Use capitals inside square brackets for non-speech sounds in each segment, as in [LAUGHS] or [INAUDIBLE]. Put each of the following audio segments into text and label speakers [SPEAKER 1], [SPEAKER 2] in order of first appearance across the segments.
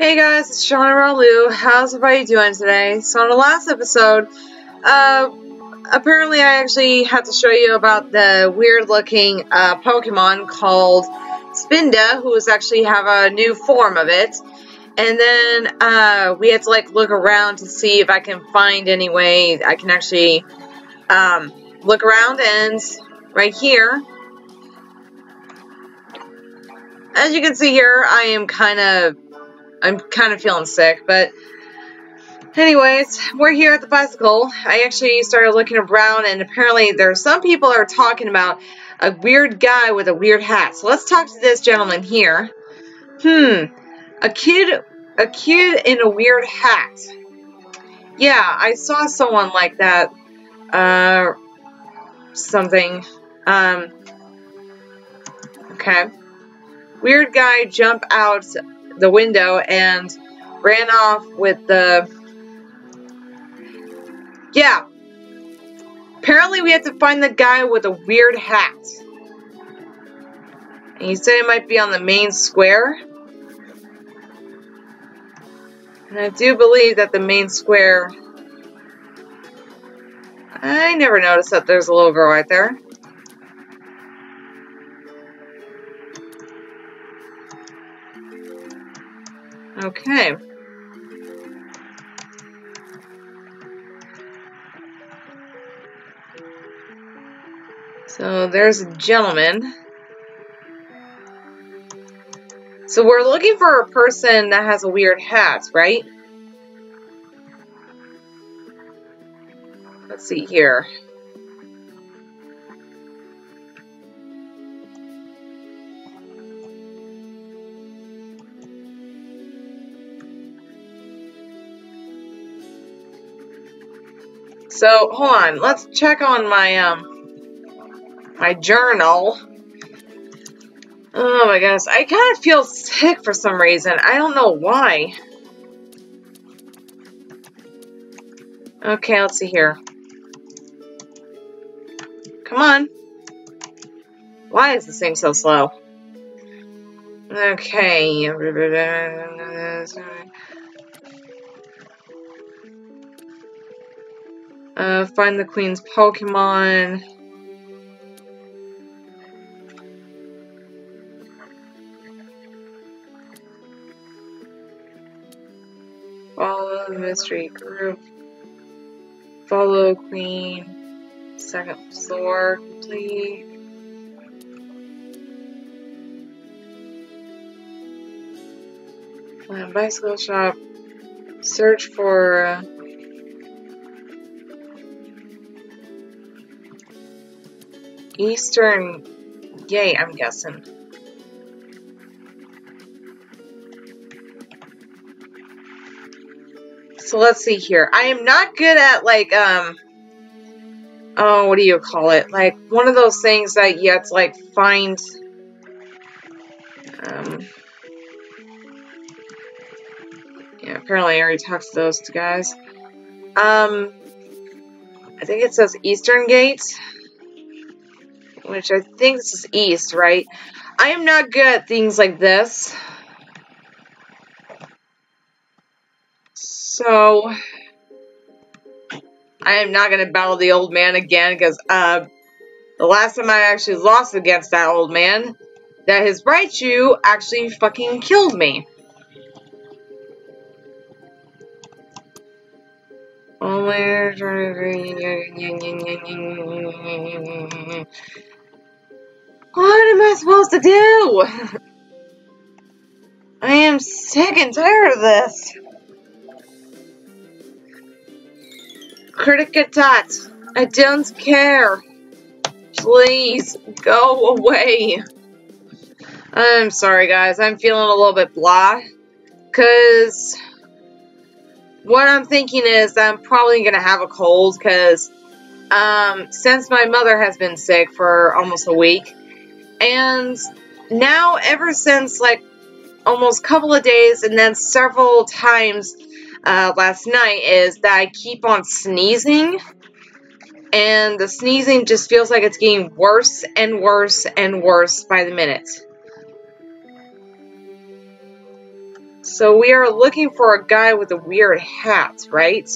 [SPEAKER 1] Hey guys, it's Shaunna Riolu. How's everybody doing today? So, in the last episode, uh, apparently I actually had to show you about the weird looking uh, Pokemon called Spinda, who was actually have a new form of it. And then uh, we had to like look around to see if I can find any way I can actually um, look around and right here. As you can see here, I am kind of I'm kind of feeling sick, but anyways, we're here at the bicycle. I actually started looking around, and apparently there's some people are talking about a weird guy with a weird hat. So let's talk to this gentleman here. Hmm, a kid, a kid in a weird hat. Yeah, I saw someone like that. Uh, something. Um, okay. Weird guy jump out the window and ran off with the. Yeah. Apparently, we had to find the guy with a weird hat. And he said it might be on the main square. And I do believe that the main square. I never noticed that there's a little girl right there. Okay. So there's a gentleman. So we're looking for a person that has a weird hat, right? Let's see here. So hold on, let's check on my um my journal. Oh my gosh. I kind of feel sick for some reason. I don't know why. Okay, let's see here. Come on. Why is this thing so slow? Okay. Uh, find the queen's Pokemon. Follow the mystery group. Follow queen. Second floor complete. Find bicycle shop. Search for. Uh, Eastern Gate, I'm guessing. So let's see here. I am not good at like um oh what do you call it? Like one of those things that you have to like find um yeah, apparently I already talked to those two guys. Um I think it says Eastern Gate which I think this is east, right? I am not good at things like this. So, I am not going to battle the old man again because uh, the last time I actually lost against that old man, that his Raichu actually fucking killed me. Only what am I supposed to do? I am sick and tired of this. Kricketot, I don't care. Please, go away. I'm sorry, guys. I'm feeling a little bit blah. Because what I'm thinking is I'm probably going to have a cold because um, since my mother has been sick for almost a week, and now, ever since like almost a couple of days and then several times uh, last night, is that I keep on sneezing. And the sneezing just feels like it's getting worse and worse and worse by the minute. So we are looking for a guy with a weird hat, right?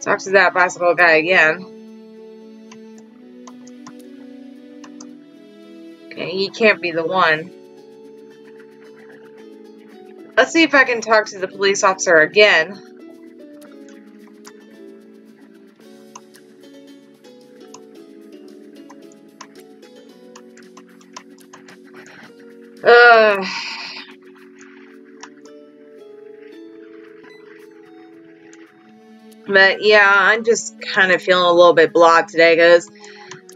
[SPEAKER 1] Talk to that bicycle guy again. Okay, he can't be the one. Let's see if I can talk to the police officer again. But yeah, I'm just kind of feeling a little bit blah today because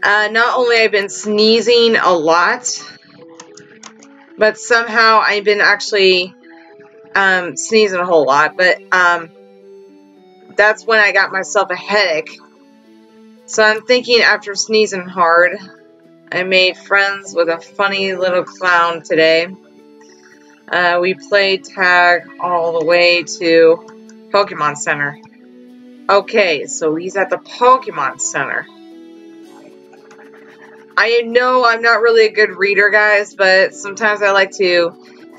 [SPEAKER 1] uh, not only I've been sneezing a lot, but somehow I've been actually um, sneezing a whole lot. But um, that's when I got myself a headache. So I'm thinking after sneezing hard, I made friends with a funny little clown today. Uh, we played tag all the way to Pokemon Center. Okay, so he's at the Pokemon Center. I know I'm not really a good reader, guys, but sometimes I like to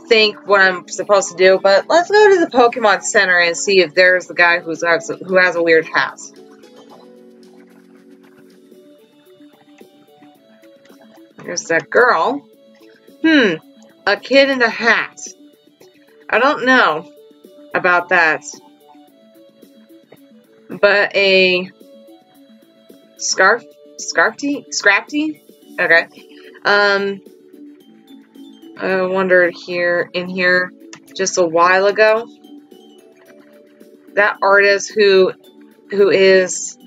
[SPEAKER 1] think what I'm supposed to do. But let's go to the Pokemon Center and see if there's the guy who's who has a weird hat. There's that girl. Hmm, a kid in a hat. I don't know about that. But a scarf, scarfty, scrafty? Okay. Um, I wondered here, in here, just a while ago, that artist who, who is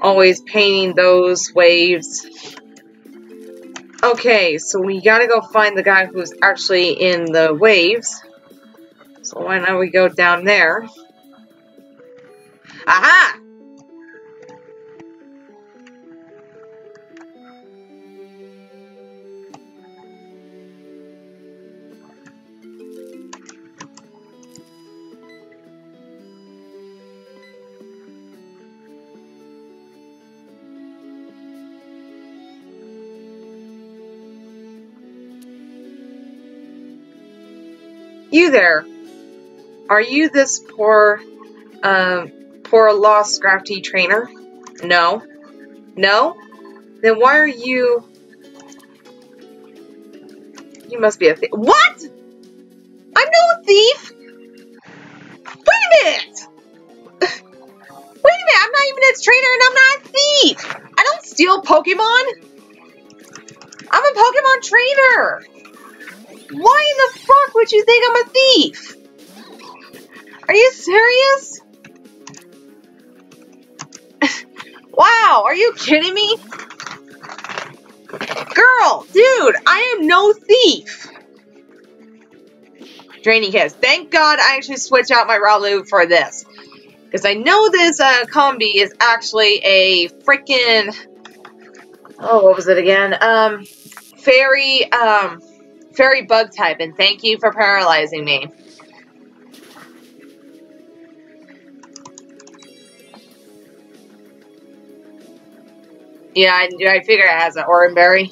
[SPEAKER 1] always painting those waves Okay, so we gotta go find the guy who's actually in the waves. So why don't we go down there? Aha! You there. Are you this poor, um, poor lost Scrafty trainer? No. No? Then why are you... You must be a thief. What? I'm no thief! Wait a minute! [LAUGHS] Wait a minute, I'm not even a trainer and I'm not a thief! I don't steal Pokemon! I'm a Pokemon trainer! Why in the fuck would you think I'm a thief? Are you serious? Wow, are you kidding me? Girl, dude, I am no thief. Draining Kiss. Thank God I actually switched out my Rowlet for this. Because I know this uh, Combee is actually a freaking... Oh, what was it again? Um, fairy, um, fairy bug type, and thank you for paralyzing me. Yeah, I, I figure it has an Oranberry.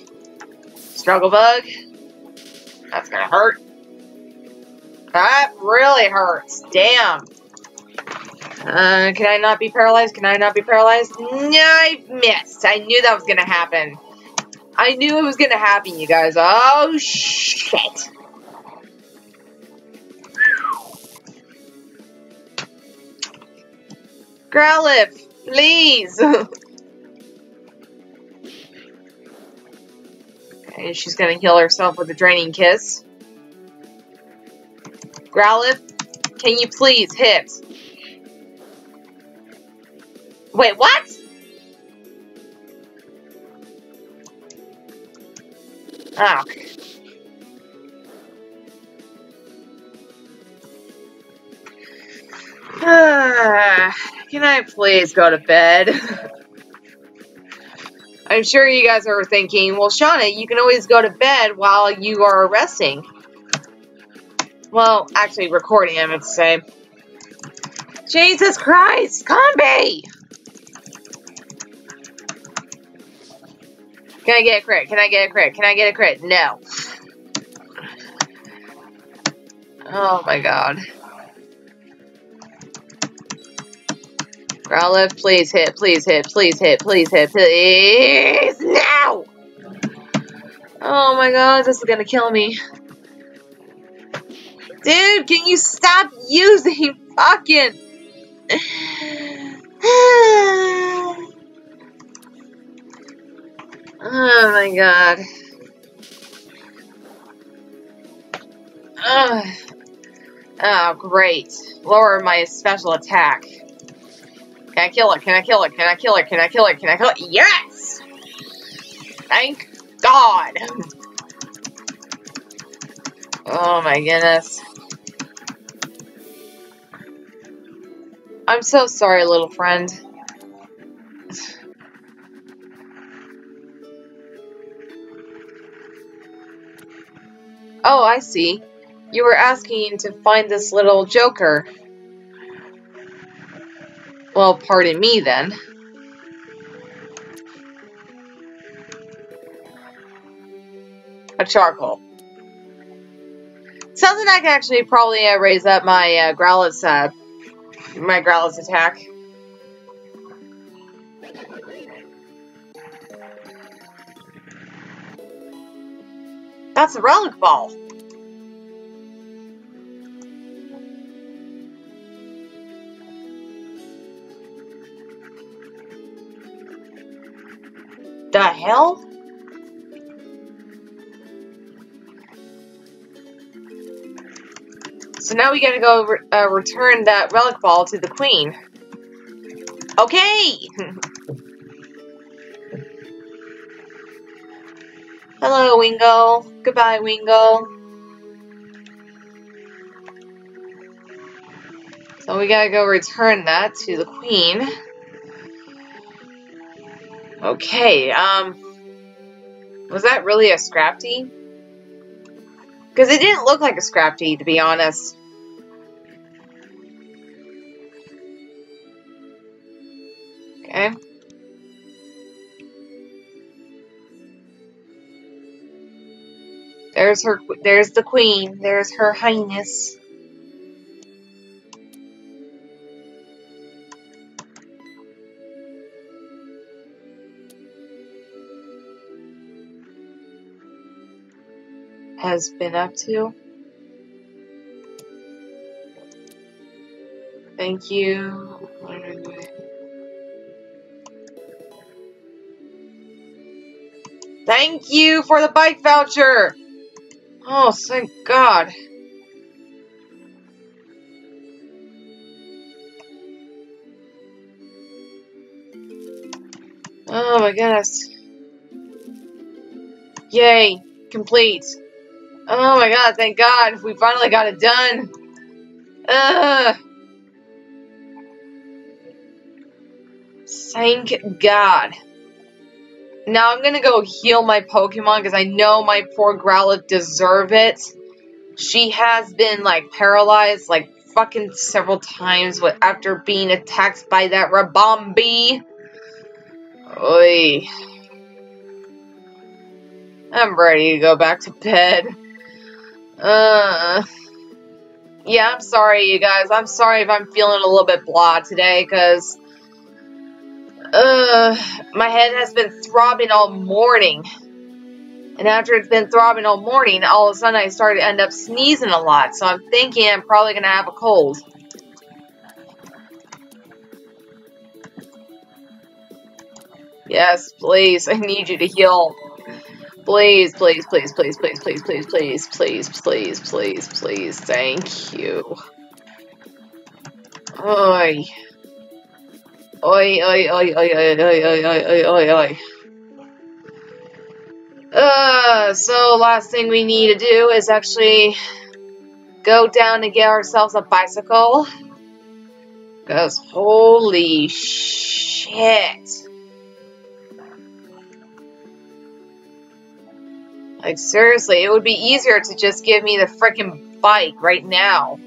[SPEAKER 1] Struggle bug. That's gonna hurt. That really hurts. Damn. Uh, can I not be paralyzed? Can I not be paralyzed? No, I missed. I knew that was gonna happen. I knew it was gonna happen, you guys. Oh, shit. Growlithe, please. [LAUGHS] okay, she's gonna heal herself with a draining kiss. Growlithe, can you please hit? Wait, what? Oh. [SIGHS] can I please go to bed? [LAUGHS] I'm sure you guys are thinking, well, Shaunna, you can always go to bed while you are resting. Well, actually recording, I meant to say. Jesus Christ, Combee! Can I get a crit? Can I get a crit? Can I get a crit? No. Oh my god. Growlithe, please hit, please hit, please hit, please hit, please! Now! Oh my god, this is gonna kill me. Dude, can you stop using [LAUGHS] fucking... [SIGHS] oh my god. Ugh. [SIGHS] Oh, great. Lower my special attack. Can I kill it? Can I kill it? Can I kill it? Can I kill it? Can I kill it? Yes! Thank God! Oh my goodness. I'm so sorry, little friend. Oh, I see. You were asking to find this little joker. Well, pardon me then. A charcoal. Something I can actually probably uh, raise up my uh, Growlithe's, uh, my Growlithe's attack. That's a relic ball. Hell? So now we gotta go re uh, return that relic ball to the queen. Okay! [LAUGHS] Hello, Wingull. Goodbye, Wingull. So we gotta go return that to the queen. Okay, um... Was that really a Scrafty? Because it didn't look like a Scrafty, to be honest. Okay. There's her, there's the queen, there's her highness. Has been up to. Thank you. Thank you for the bike voucher! Oh, thank God. Oh my goodness. Yay, complete. Oh my god, thank god, we finally got it done. Ugh. Thank god. Now I'm gonna go heal my Pokemon because I know my poor Growlithe deserve it. She has been like paralyzed like fucking several times with, after being attacked by that Ribombee. Oi. I'm ready to go back to bed. Uh, yeah, I'm sorry, you guys. I'm sorry if I'm feeling a little bit blah today, because, uh, my head has been throbbing all morning. And after it's been throbbing all morning, all of a sudden I started to end up sneezing a lot. So I'm thinking I'm probably going to have a cold. Yes, please. [LAUGHS] I need you to heal. Please, please, please, please, please, please, please, please, please, please, please, please, thank you. Oi. Oi, oi, oi, oi, oi, oi, oi, oi, oi, oi. Uh, so last thing we need to do is actually go down and get ourselves a bicycle. Because holy shit. Like, seriously, it would be easier to just give me the freaking bike right now.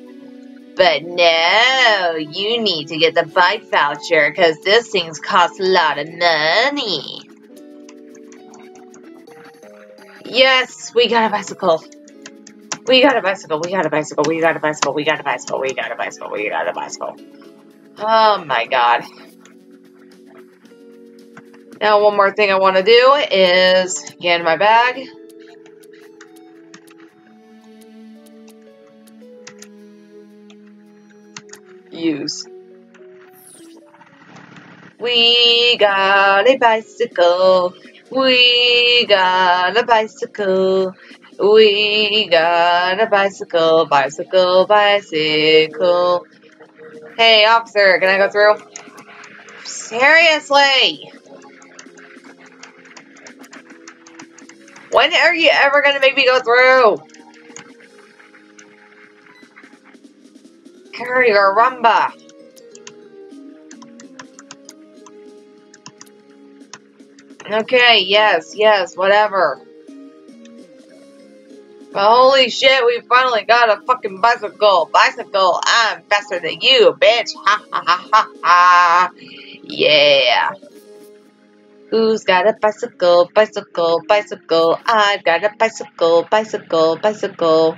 [SPEAKER 1] But no, you need to get the bike voucher because this thing's cost a lot of money. Yes, we got a bicycle. We got a bicycle, we got a bicycle, we got a bicycle, we got a bicycle, we got a bicycle, we got a bicycle. Oh my god. Now one more thing I want to do is get in my bag. Use. We got a bicycle. We got a bicycle. We got a bicycle, bicycle, bicycle. Hey, officer, can I go through? Seriously? When are you ever gonna make me go through? Carry your rumba. Okay, yes, yes, whatever. But holy shit, we finally got a fucking bicycle. Bicycle, I'm faster than you, bitch. Ha ha ha ha ha. Yeah. Who's got a bicycle, bicycle, bicycle? I've got a bicycle, bicycle, bicycle.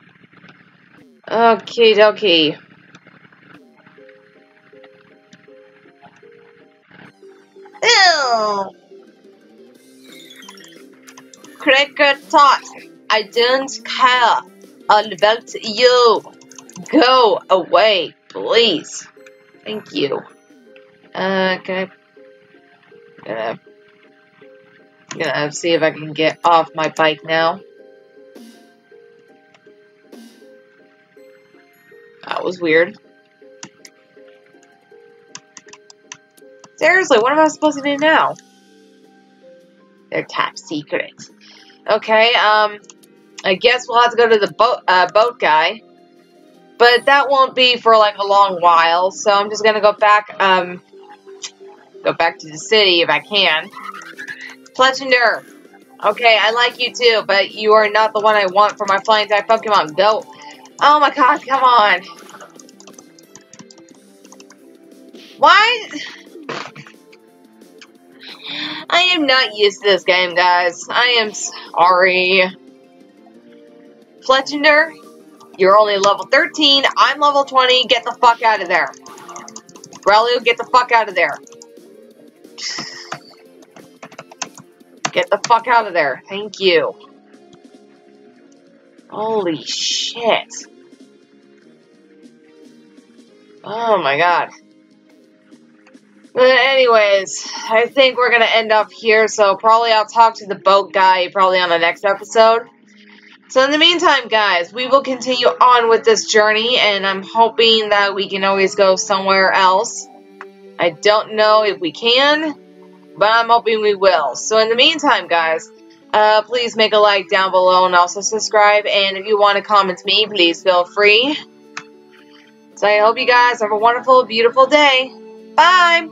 [SPEAKER 1] Okay, dokie. Ew. Kricketot, I don't care about you. Go away, please. Thank you. Uh, can I... Gonna, gonna see if I can get off my bike now. That was weird. Seriously, what am I supposed to do now? They're top secret. Okay, um, I guess we'll have to go to the boat, uh, boat guy. But that won't be for like a long while, so I'm just gonna go back, um, go back to the city if I can. Fletchinder, okay, I like you too, but you are not the one I want for my flying type Pokemon. Go. Oh my god, come on. Why? I am not used to this game, guys. I am sorry. Fletchinder, you're only level 13. I'm level 20. Get the fuck out of there. Braulio, get the fuck out of there. Get the fuck out of there. Thank you. Holy shit. Oh my god. But anyways, I think we're going to end up here, so probably I'll talk to the boat guy probably on the next episode. So in the meantime, guys, we will continue on with this journey, and I'm hoping that we can always go somewhere else. I don't know if we can, but I'm hoping we will. So in the meantime, guys, uh, please make a like down below and also subscribe, and if you want to comment me, please feel free. So I hope you guys have a wonderful, beautiful day. Bye!